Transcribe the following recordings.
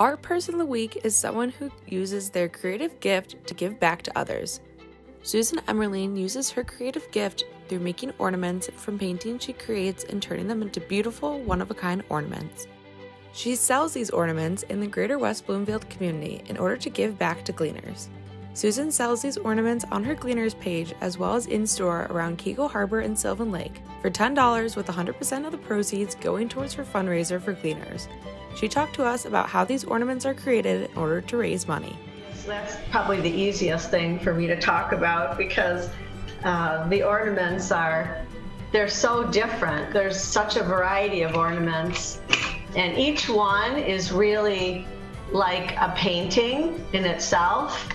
Our person of the week is someone who uses their creative gift to give back to others. Susan Emerling uses her creative gift through making ornaments from paintings she creates and turning them into beautiful, one of a kind ornaments. She sells these ornaments in the greater West Bloomfield community in order to give back to gleaners. Susan sells these ornaments on her Gleaners page as well as in store around Keego Harbor and Sylvan Lake for $10 with 100% of the proceeds going towards her fundraiser for Gleaners. She talked to us about how these ornaments are created in order to raise money. So that's probably the easiest thing for me to talk about because uh, the ornaments are they're so different. There's such a variety of ornaments, and each one is really like a painting in itself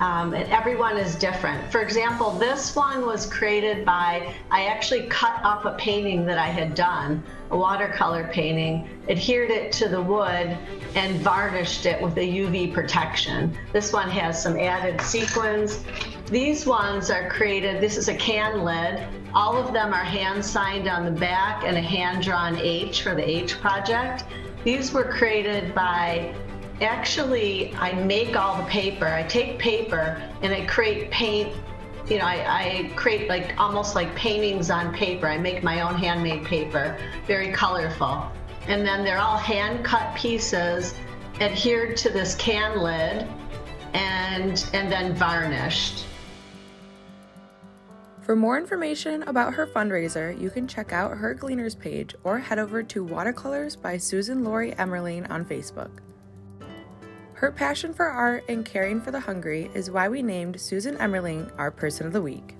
um, and everyone is different. For example, this one was created by, I actually cut up a painting that I had done, a watercolor painting, adhered it to the wood, and varnished it with a UV protection. This one has some added sequins. These ones are created, this is a can lid. All of them are hand signed on the back and a hand drawn H for the H project. These were created by actually I make all the paper. I take paper and I create paint. You know, I, I create like almost like paintings on paper. I make my own handmade paper, very colorful. And then they're all hand cut pieces adhered to this can lid and and then varnished. For more information about her fundraiser, you can check out her Gleaners page or head over to Watercolors by Susan Lori Emerling on Facebook. Her passion for art and caring for the hungry is why we named Susan Emerling our Person of the Week.